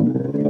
thank